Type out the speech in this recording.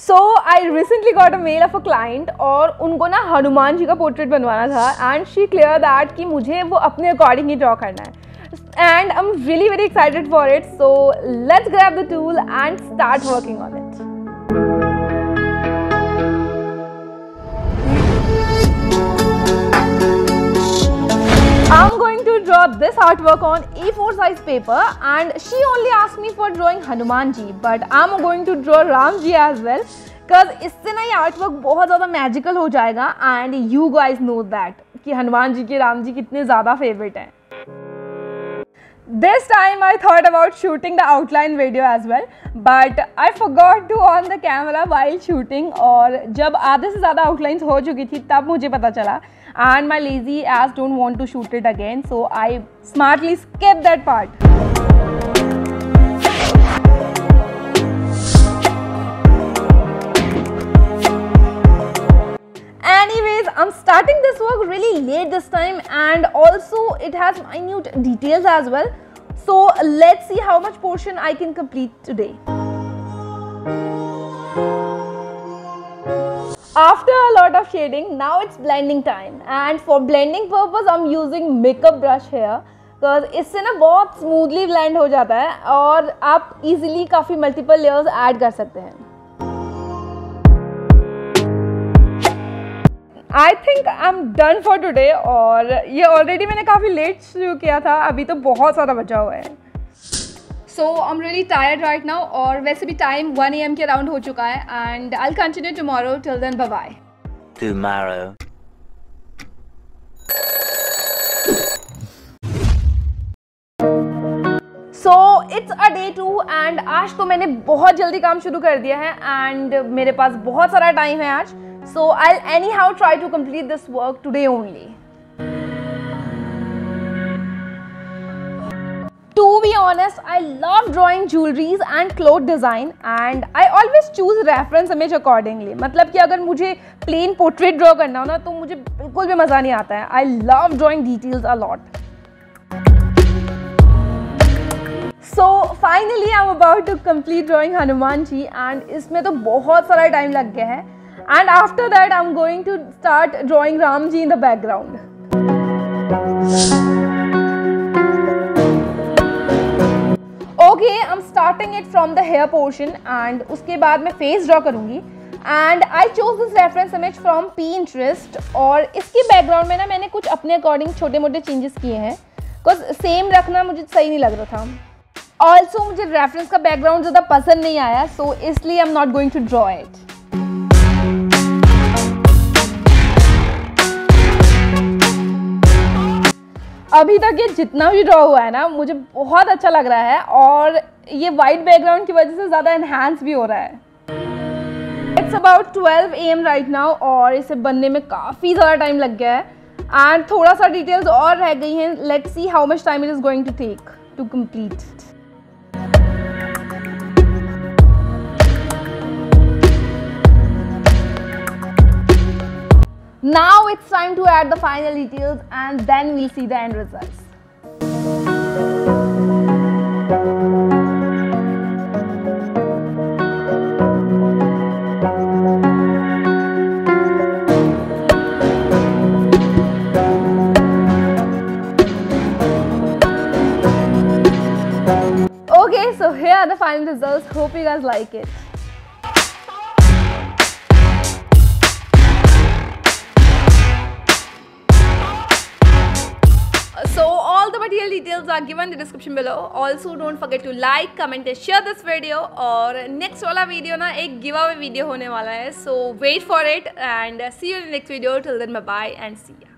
So I recently got a mail of a client और उनको ना हनुमान जी का पोर्ट्रेट बनवाना था एंड शी क्लियर दैट कि मुझे वो अपने अकॉर्डिंग ही ड्रॉ करना है। And I am really very excited for it so let's grab the tool and start working on it this artwork on A4 size paper and she only asked me for drawing Hanuman ji but I'm going to draw Ram ji as well because इससे ना ये artwork बहुत ज़्यादा magical हो जाएगा and you guys know that कि हनुमान जी के राम जी कितने ज़्यादा favorite हैं This time I thought about shooting the outline video as well but I forgot to on the camera while shooting और जब आधे से ज़्यादा outlines हो चुकी थी तब मुझे पता चला and my lazy ass don't want to shoot it again so I smartly skipped that part. Anyways, I'm starting this work really late this time and also it has minute details as well. So let's see how much portion I can complete today. after a lot of shading, now it's blending time. And for blending purpose, i'm using makeup brush here because इससे ना बहुत smoothly blend हो जाता है और आप easily काफ़ी multiple layers add कर सकते हैं। I think I am done for today और ये ऑलरेडी मैंने काफ़ी लेट शुरू किया था, अभी तो बहुत ज़्यादा बचा हुआ है। So I am really tired right now और वैसे भी टाइम वन ए एम के अराउंड हो चुका है and I continue tomorrow till then bye bye tomorrow. So it's a day two end आज तो मैंने बहुत जल्दी काम शुरू कर दिया है एंड मेरे पास बहुत सारा टाइम है आज. So I anyhow try to complete this work today only to be honest i love drawing jewelries and cloth design and i always choose reference image accordingly मतलब कि अगर मुझे plain portrait draw करना हो ना तो मुझे बिल्कुल भी मज़ा नहीं आता है i love drawing details a lot so finally i'm about to complete drawing hanuman ji and इसमें तो बहुत सारा टाइम लग गया है and after that i'm going to start drawing ram ji in the background okay starting it from the hair portion and उसके बाद मैं फेस ड्रॉ करूँगी and I choose this reference image from Pinterest और इसके background में ना मैंने कुछ अपने अकॉर्डिंग छोटे मोटे चेंजेस किए हैं। बिकॉज़ सेम रखना मुझे सही नहीं लग रहा था। ऑल्सो मुझे रेफरेंस का बैकग्राउंड ज़्यादा पसंद नहीं आया सो इसलिए I am not going to draw it अभी तक ये जितना भी ड्रॉ हुआ है ना, मुझे बहुत अच्छा लग रहा है और ये वाइट बैकग्राउंड की वजह से ज़्यादा इन्हांस भी हो रहा है। It's about twelve A M right now और इसे बनने में काफ़ी ज़्यादा टाइम लग गया है। एंड थोड़ा सा डिटेल्स और रह गई हैं। Let see how much time it is going to take to complete Now it's time to add the final details and then we'll see the end results. Okay, so here are the final results. Hope you guys like it. All details are given in the description below. Also don't forget to like, comment and share this video और next वाला video ना एक giveaway video होने वाला है. So wait for it and see you in the next video. Till then bye bye and see ya.